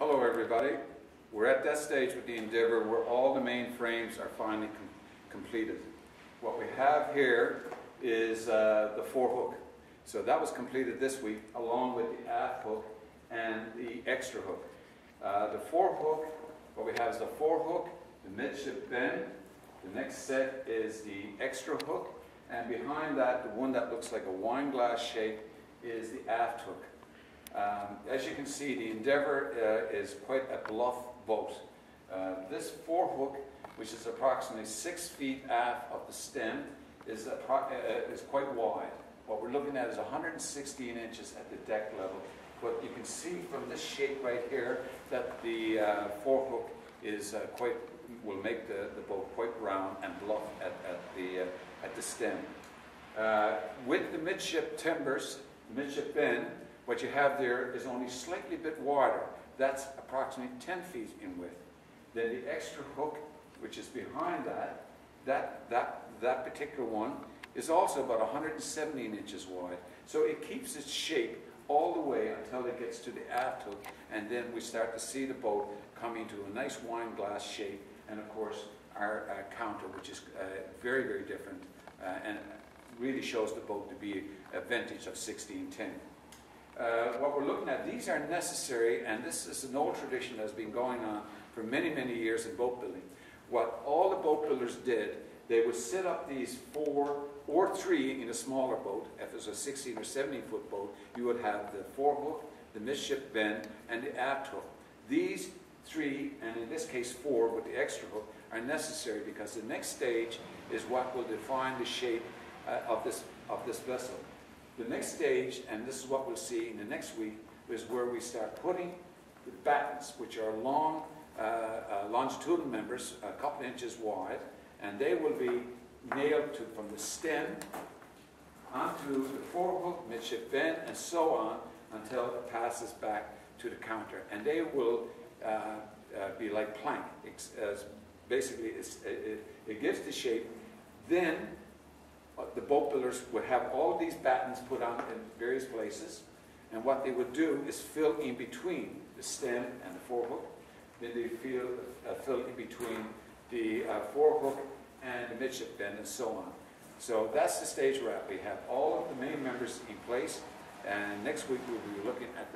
Hello, everybody. We're at that stage with the Indeavour where all the main frames are finally com completed. What we have here is uh, the forehook. So that was completed this week along with the aft hook and the extra hook. Uh, the forehook, what we have is the forehook, the midship bend. The next set is the extra hook. And behind that, the one that looks like a wine glass shape is the aft hook. Um, as you can see, the Indeavour uh, is quite a bluff boat. Uh, this forehook, which is approximately six feet aft of the stem, is, uh, uh, is quite wide. What we're looking at is 116 inches at the deck level. But you can see from this shape right here that the uh, forehook is uh, quite will make the, the boat quite round and bluff at, at the at the stem. with the midship timbers, midship bend, what you have there is only slightly bit wider. That's approximately 10 feet in width. Then the extra hook, which is behind that, that, that, that particular one is also about 117 inches wide. So it keeps its shape all the way until it gets to the aft hook, and then we start to see the boat coming to a nice wine glass shape, and of course our uh, counter, which is uh, very, very different, uh, and really shows the boat to be a vintage of 1610 uh, what we're looking at, these are necessary, and this is an old tradition that has been going on for many, many years in boat building. What all the boat builders did, they would set up these four or three in a smaller boat. If it was a 16 or 17 foot boat, you would have the forehook, the midship bend, and the aft hook. These three, and in this case four with the extra hook, are necessary because the next stage is what will define the shape uh, of, this, of this vessel. The next stage, and this is what we'll see in the next week, is where we start putting the battens, which are long uh, uh, longitudinal members, a couple inches wide, and they will be nailed to from the stem onto the forehook, midship bend, and so on until it passes back to the counter. And they will uh, uh, be like plank. It's, basically, it's, it, it gives the shape. Then uh, the boat builders would have all these battens put on in various places, and what they would do is fill in between the stem and the forehook. Then they fill, uh, fill in between the uh, forehook and the midship bend, and so on. So that's the stage we're. We have all of the main members in place, and next week we'll be looking at.